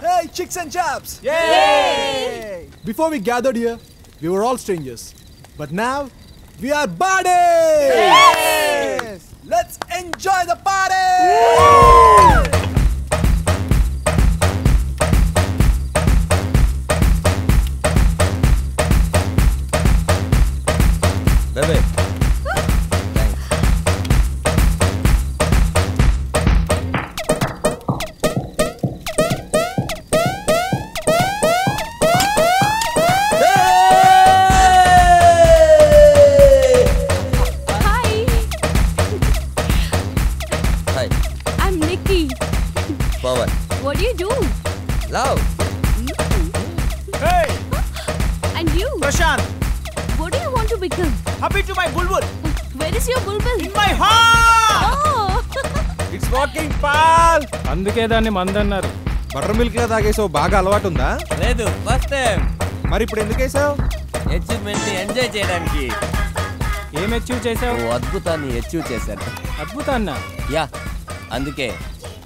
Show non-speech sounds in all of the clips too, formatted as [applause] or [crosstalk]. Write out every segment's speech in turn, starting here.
Hey, chicks and chaps! Yay! Before we gathered here, we were all strangers. But now, we are buddies! Yes! Let's enjoy the party! Become? happy to my bulbul. Where is your bulbul? in my heart. Oh! It's walking pal అందుకే దాన్ని మందన్నారు. Butter milk లా తాగేసావు బాగా అలవాటు ఉందా లేదు first time మరి ఇప్పుడు ఎందుకు వేసావు? అచీవ్మెంట్ని ఎంజాయ్ చేయడానికి. ఏం అచీవ్ చేసావు? ఓ అద్భుతాన్ని అచీవ్ చేశాను. అద్భుతాన్న? యా అందుకే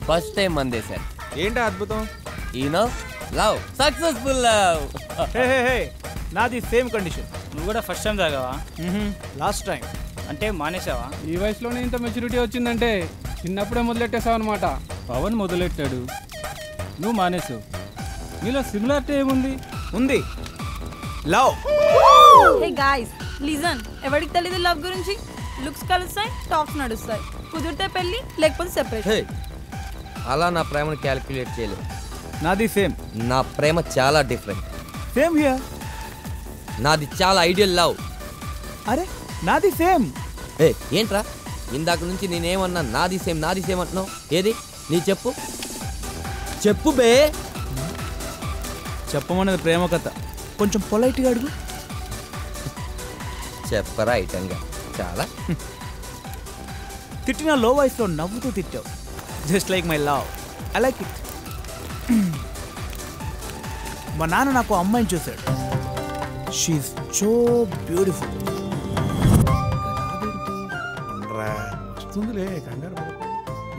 ఫస్ట్ టైం మందేశాను. ఏంటా అద్భుతం? Eno love. Successful love. Hey hey hey నాది సేమ్ కండిషన్. నువ్వు కూడా ఫస్ట్ టైం తాగావా? లాస్ట్ టైం అంటే మానేసావా? ఈ వయసులోనే ఇంత మెచ్యూరిటీ వచ్చిందంటే చిన్నప్పుడే మొదలెట్టేసావు అనమాట పవన్ మొదలెట్టాడు. నువ్వు మానేసావు. నీలో సిమిలారిటీ ఏముంది? ఉంది. లవ్ హే గాయ్స్ లిజన్ ఎవరికి తెలీదు లవ్ గురించి? లుక్స్ కలుస్తాయి టాక్స్ నడుస్తాయి. కుదిరితే పెళ్ళి లేకపోతే సెపరేట్ హే అలా నా ప్రేమను క్యాలిక్యులేట్ చేయలేదు. నాది సేమ్. నా ప్రేమ చాలా డిఫరెంట్. Same here. నాది చాలా ఐడియల్ లవ్. అరే నాది సేమ్. ఏ ఏంట్రా? ఇందాక నుంచి నేనేమన్నా నాది సేమ్ నాది సేమ్ అంటున్నావు? ఏది? నీ చెప్పు. చెప్పు బే. చెప్పమన్నది ప్రేమ కథ. కొంచెం పొలైట్గా అడుగు. చెప్పరా ఐటంగా? చాలా. తిట్టిన లో వాయిస్లో నవ్వుతూ తిట్టావు. Just like my love I like it మా నాన్న నాకు అమ్మాయిని చూశాడు. షీఈ్ సో బ్యూటిఫుల్ వస్తుందిలే కంగారు.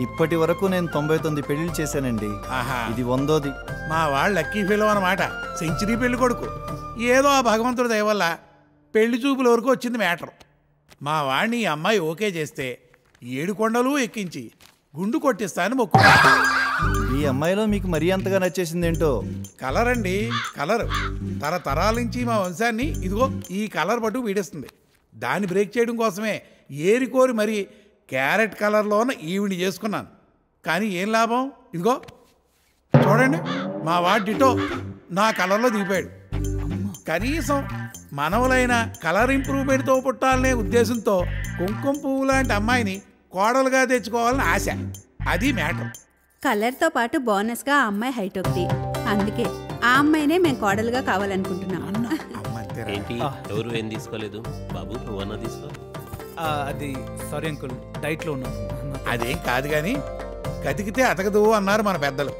ఇప్పటి వరకు నేను తొంభై తొమ్మిది పెళ్ళిళ్ళు చేశానండి. ఆహా. ఇది వందోది. మా వాళ్ళు లక్కీ ఫీలో అన్నమాట. సెంచరీ పెళ్ళి కొడుకు. ఏదో ఆ భగవంతుడి దయ వల్ల పెళ్ళి చూపుల వరకు వచ్చింది మ్యాటర్. మా వాడిని ఈ అమ్మాయి ఓకే చేస్తే ఏడు కొండలు ఎక్కించి గుండు కొట్టిస్తాను మొక్కు ఈ అమ్మాయిలో మీకు మరీ అంతగా నచ్చేసింది ఏంటో కలర్. అండి కలర్ తరతరాల నుంచి మా వంశాన్ని ఇదిగో ఈ కలర్ పట్టు వీడిస్తుంది. దాన్ని బ్రేక్ చేయడం కోసమే ఏరి కోరి మరి క్యారెట్ కలర్లోన ఈవిని చేసుకున్నాను. కానీ ఏం లాభం? ఇదిగో చూడండి మా వాడిటో నా కలర్లో దిగిపోయాడు. కనీసం మనవలైన కలర్ ఇంప్రూవ్మెంట్తో పుట్టాలనే ఉద్దేశంతో కుంకుమ పువ్వు లాంటి అమ్మాయిని కోడలుగా తెచ్చుకోవాలని ఆశ. అది మ్యాటర్. కలర్తో పాటు బోనస్గా ఆ అమ్మాయి హైట్ ఒకటి. అందుకే ఆ అమ్మాయినే మేము కోడలుగా కావాలనుకుంటున్నాం. ఏంటి? ఎవరు ఏం తీసుకోలేదు? బాబు నువ్వన్నా తీసుకో. అది సారీ అంకుల్ డైట్లో ఉన్నాను. అదేం కాదు కానీ కతికితే అతకదు అన్నారు మన పెద్దలు.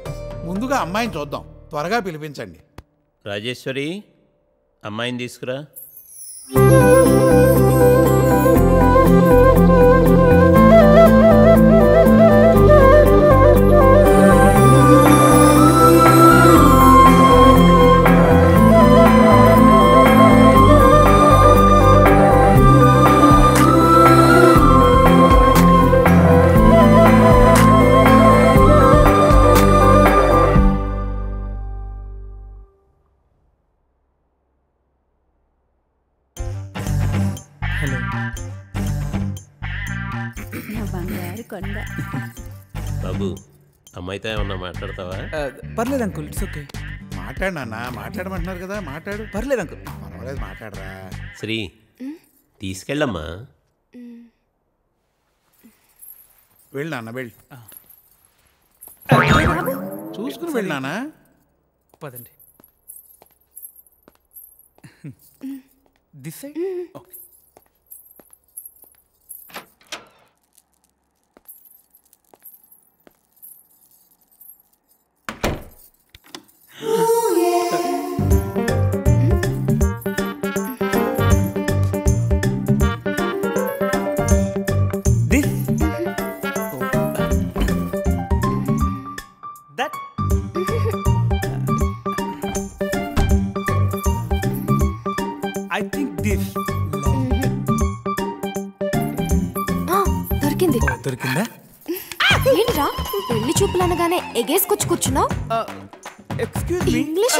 ముందుగా అమ్మాయిని చూద్దాం. త్వరగా పిలిపించండి. రాజేశ్వరి అమ్మాయిని తీసుకురా. బంగారు కొండ. బాబు అమ్మాయితో ఏమన్నా మాట్లాడతావా? పర్లేదు అంకుల్ ఇట్స్ ఓకే మాట్లాడు నాన్న మాట్లాడమంటున్నారు కదా మాట్లాడు. పర్లేదు అంకుల్. పర్వాలేదు మాట్లాడరా. శ్రీ తీసుకెళ్ళమ్మా. వెళ్ళి నాన్న వెళ్ళి. చూసుకుని వెళ్ళి నాన్న. పదండి. దిస్ సైడ్ ఓకే కూర్చున్నావు ఎక్స్క్యూజ్ మీ ఇంగ్లీష్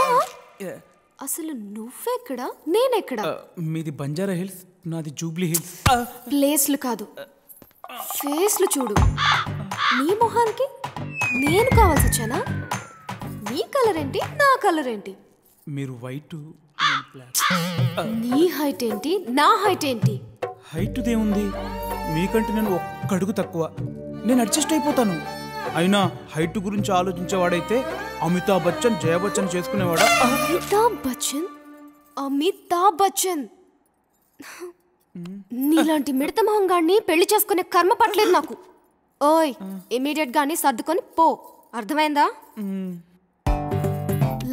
ఆ. అసలు నువ్వెక్కడ? నేనెక్కడ? మీది బంజారా హిల్స్ నాది జూబ్లీ హిల్స్. ప్లేస్లు కాదు. ఫేస్లు చూడు. నీ మొహానికి నేను కావాల్సి వచ్చానా? నీ కలర్ ఏంటి నా కలర్ ఏంటి మీరు వైట్ నీ హైట్ ఏంటి నా హైట్ ఏంటి? హైట్ దేముంది మీకంటే నేను ఒక్క అడుగు తక్కువ. నేను అడ్జస్ట్ అయిపోతాను. అయినా హైట్ గురించి ఆలోచించేవాడైతే అమితాబ్ బచ్చన్ జయ బచ్చన్ చేసుకునేవాడా? అమితాబ్ బచ్చన్? అమితాబ్ బచ్చన్? నీలాంటి మిడత మొహంగాడిని పెళ్ళి చేసుకునే కర్మ పట్టలేదు నాకు. ఓయ్ ఇమీడియట్ గాని సర్దుకొని పో. అర్థమైందా?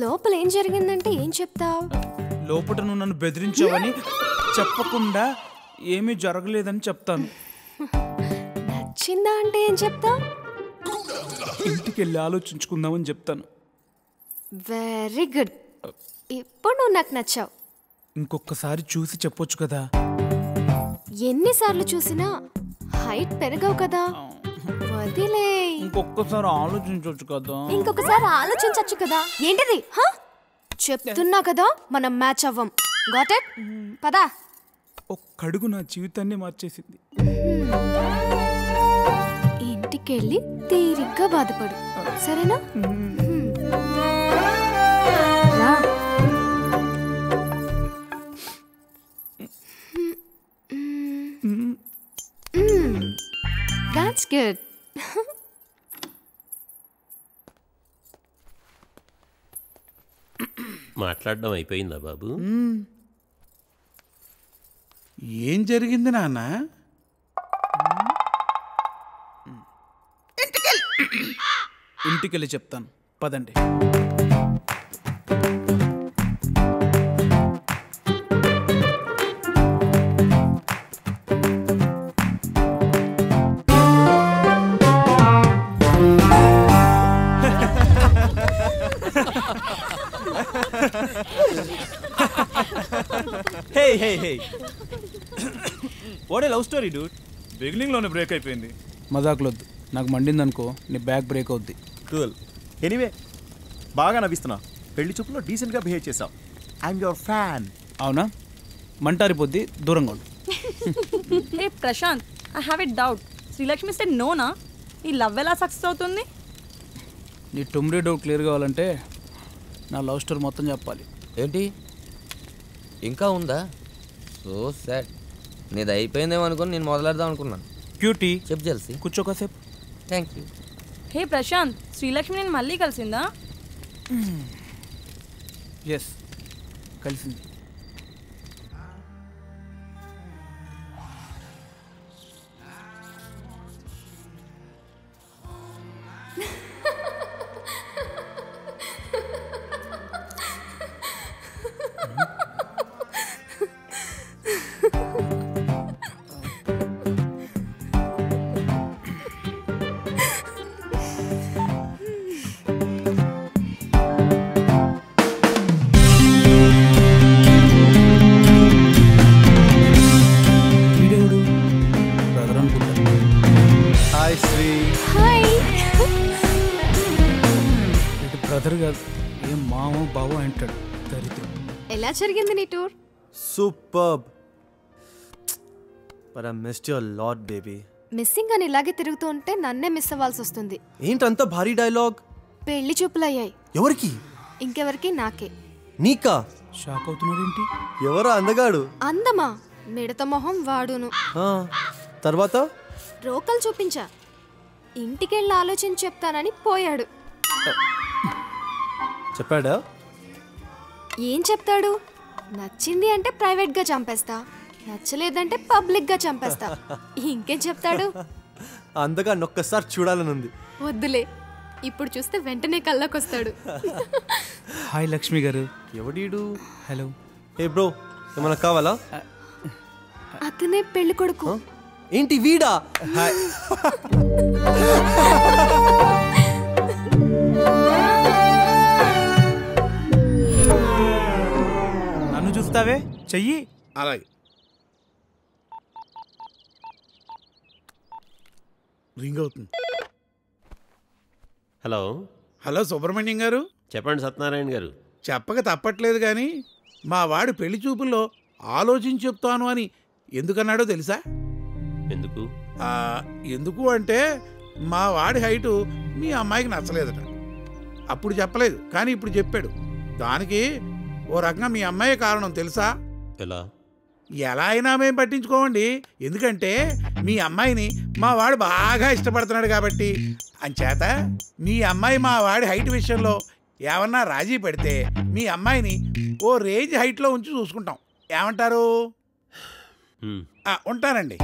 లోపల ఏం జరిగిందంటే ఏం చెప్తావు? లోపల నువ్వు నన్ను బెదిరించావని చెప్పకుండా ఏమీ జరగలేదని చెప్తాను. నచ్చిందా అంటే ఏం చెప్తావు? ఇంటికి వెళ్ళి ఆలోచించుకుందామని చెప్తాను. Very good. ఇప్పుడు నువ్వు నాకు నచ్చావు. ఇంకొకసారి చూసి చెప్పొచ్చు కదా. ఎన్నిసార్లు చూసినా హైట్ పెరగవు కదా. వదిలే. ఇంకొకసారి ఆలోచించవచ్చు కదా. ఇంకొకసారి ఆలోచించవచ్చు కదా. ఏంటిది? హ? చెప్తున్నా కదా మనం మ్యాచ్ అవ్వం. Got it? పదా. ఒక్కడుగు నా జీవితాన్ని మార్చేసింది. ఇంటికెళ్ళి తీరిగ్గా బాధపడు. సరేనా? రా. దాట్స్ గుడ్ మాట్లాడడం అయిపోయిందా బాబు? ఏం జరిగింది నాన్న? ఇంటికి వెళ్ళి చెప్తాను. పదండి. Hey hey hey what a love story dude బిగినింగ్లోనే break అయిపోయింది. మజాకులొద్దు. నాకు మండిందనుకో నీ బ్యాగ్ బ్రేక్ అవుద్ది. కూల్ ఎనీవే బాగా నవ్విస్తున్నా. పెళ్ళి చూపులో డీసెంట్గా బిహేవ్ చేసావు ఐఎమ్ యువర్ ఫ్యాన్ అవునా? మంటారిపోద్ది దూరంగా ఉండు. ఏ Prashant I have a doubt Srilakshmi said నోనా ఈ లవ్ ఎలా సక్సెస్ అవుతుంది? నీ టుమ్రీ డౌట్ క్లియర్ కావాలంటే నా లవ్ స్టోరీ మొత్తం చెప్పాలి. ఏంటి? ఇంకా ఉందా? సో సాడ్ నీది అయిపోయిందేమో అనుకుని నేను మొదలెడదాం అనుకున్నాను. క్యూటీ చెప్పు జల్సి కూర్చో కాసేపు. Thank you hey Prashanth Srilakshmi నేను మళ్ళీ కలిసిందా? Hmm. ఎస్ కలిసింది. బ్రదర్ కాదు ఏం మామ బావ అంటాడు. దరిద్రం. ఎలా జరిగింది నీ tour? Superb but I missed your lot baby missing అని ఇలాగే తిరుగుతూ ఉంటే నన్నే మిస్ అవ్వాల్సి వస్తుంది. ఏంటంత భారీ డైలాగ్ పెళ్ళి చూపులయ్యాయి. ఎవరికి? ఇంకెవరికి? నాకే. నీకా? షాక్ అవుతున్నాడు ఏంటి ఎవరా అందగాడు? అందమా? మిడత మొహం వాడును. ఆ, తర్వాత? రోకలు చూపించా. ఇంటికెళ్ళి ఆలోచించి చెప్తానని పోయాడు. చెప్పాడా? ఏం చెప్తాడు? నచ్చింది అంటే ప్రైవేట్గా చంపేస్తా. నచ్చలేదంటే పబ్లిక్గా చంపేస్తా. [laughs] ఇంకేం చెప్తాడు? అందగా నొక్కసారి చూడాలని ఉంది వద్దులే. ఇప్పుడు చూస్తే వెంటనే కళ్ళకొస్తాడు. హాయ్ లక్ష్మి గారు. ఎవడీడు? హలో. ఏ బ్రో ఏమన్నా కావాలా? అతనే పెళ్ళి కొడుకు ఏంటి వీడా? [laughs] చూస్తావే చెయ్యి. అలాగే. రింగ్ అవుతుంది. హలో. హలో సుబ్రహ్మణ్యం గారు. చెప్పండి సత్యనారాయణ గారు. చెప్పక తప్పట్లేదు కానీ మా వాడు పెళ్ళి చూపుల్లో ఆలోచించి చెప్తాను అని ఎందుకన్నాడో తెలుసా? ఎందుకు? ఎందుకు అంటే మా వాడి హైటు మీ అమ్మాయికి నచ్చలేదట. అప్పుడు చెప్పలేదు కానీ ఇప్పుడు చెప్పాడు. దానికి ఓ రకంగా మీ అమ్మాయి కారణం తెలుసా? ఎలా? ఎలా అయినా మేము పట్టించుకోమండి. ఎందుకంటే మీ అమ్మాయిని మా వాడు బాగా ఇష్టపడుతున్నాడు కాబట్టి. అంచేత మీ అమ్మాయి మా వాడి హైట్ విషయంలో ఏమన్నా రాజీ పడితే మీ అమ్మాయిని ఓ రేంజ్ హైట్లో ఉంచి చూసుకుంటాం. ఏమంటారు? ఉంటానండి.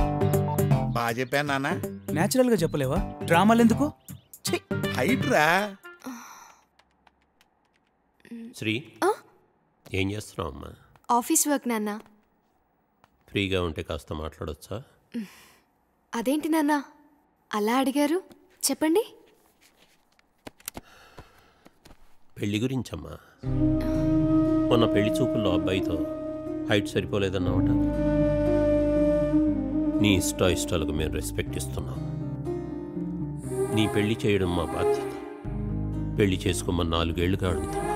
బాగా చెప్పాను నాన్న. న్యాచురల్గా చెప్పలేవా? డ్రామాలు ఎందుకు? హైట్ రా. శ్రీ? ఏం చేస్తున్నావు అమ్మా? ఆఫీస్ వర్క్ నాన్న. ఫ్రీగా ఉంటే కాస్త మాట్లాడొచ్చా? అదేంటి నాన్న? అలా అడిగారు? చెప్పండి. పెళ్ళి గురించమ్మా. మొన్న పెళ్ళి చూపుల్లో అబ్బాయితో హైట్ సరిపోలేదన్నమాట. నీ ఇష్ట ఇష్టాలకు మేము రెస్పెక్ట్ ఇస్తున్నాం. నీ పెళ్ళి చేయడం మా బాధ్యత. పెళ్ళి చేసుకోమని నాలుగేళ్ళుగా అడుగుతున్నా.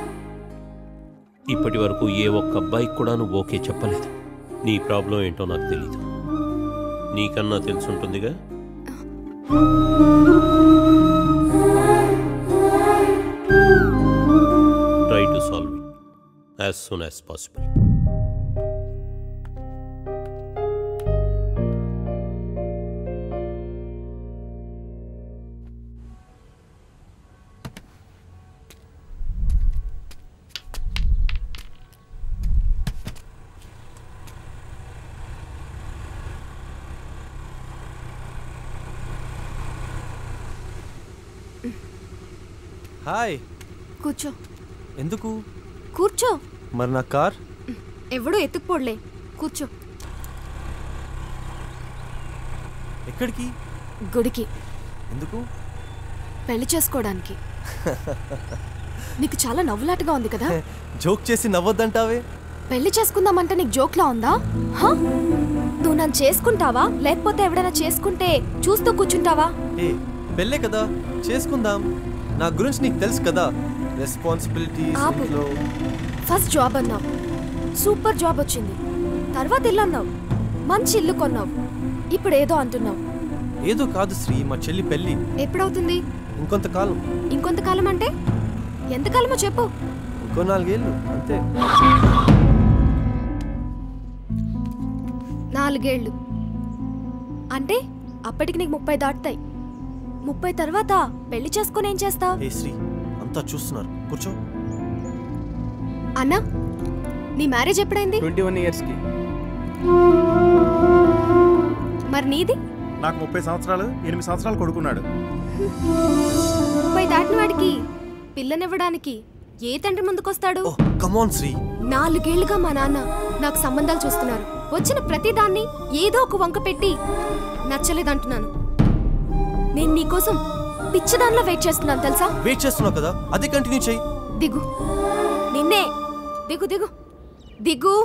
ఇప్పటి వరకు ఏ ఒక్క అబ్బాయికి కూడా నువ్వు ఓకే చెప్పలేదు. నీ ప్రాబ్లం ఏంటో నాకు తెలీదు. నీకన్నా తెలుసుంటుందిగా? Try to solve it as soon as possible hi. కూర్చో. ఎందుకు? కూర్చో. మరి నా కార్? ఎవడో ఎత్తుకుపోడలే. కూర్చో. ఎక్కడికి? గుడికి. ఎందుకు? పెళ్ళి చేసుకోవడానికి. నీకు చాలా నవ్వులాటగా ఉంది కదా. [laughs] జోక్ చేసి నవ్వొద్దంటావే? పెళ్ళి చేసుకుందామంటే నీకు జోక్లా ఉందా? హ? నువ్వు నన్ను చేసుకుంటావా? లేకపోతే ఎవడైనా చేసుకుంటే చూస్తూ కూర్చుంటావా? ఏ పెళ్ళే కదా. చేసుకుందాం. నా గురించి నీకు తెలుసు కదా. రెస్పాన్సిబిలిటీస్ ఆపు. ఇంట్లో. ఫస్ట్ జాబ్ అన్నావు. సూపర్ జాబ్ వచ్చింది. తర్వాత ఇల్లు అన్నావు. మంచి ఇల్లు కొన్నావు. ఇప్పుడు ఏదో అంటున్నావు. ఏదో కాదు శ్రీ మా చెల్లి పెళ్ళి. ఎప్పుడవుతుంది? ఇంకొంతకాలం. ఇంకొంతకాలం అంటే? ఎంతకాలమో చెప్పు. ఇంకో నాలుగేళ్ళు అంతే. నాలుగేళ్ళు. అంటే అప్పటికి నీకు ముప్పై దాటుతాయి. ముప్పై తర్వాత పెళ్ళి చేసుకుని ఏం చేస్తావు? ఏ శ్రీ అంతా చూస్తున్నారు. కూర్చో. అన్నా నీ మ్యారేజ్ ఎప్పుడైంది? ట్వంటీ వన్ ఇయర్స్కి. మరి నీది? నాకు ముప్పై సంవత్సరాలు ఎనిమిది సంవత్సరాలు కొడుకున్నాడు. ముప్పై దాటిన వాడికి పిల్లనివ్వడానికి ఏ తండ్రి ముందుకొస్తాడు? కమాన్ శ్రీ. నాలుగేళ్ళుగా మా నాన్న నాకు సంబంధాలు చూస్తున్నారు. వచ్చిన ప్రతిదాన్ని ఏదో ఒక వంక పెట్టి నచ్చలేదంటున్నాను. నేను నీకోసం పిచ్చిదానిలో వెయిట్ చేస్తున్నాను తెలుసా? వెయిట్ చేస్తున్నావు కదా అదే కంటిన్యూ చెయ్యి దిగు. నిన్నే. దిగు దిగు. దిగు.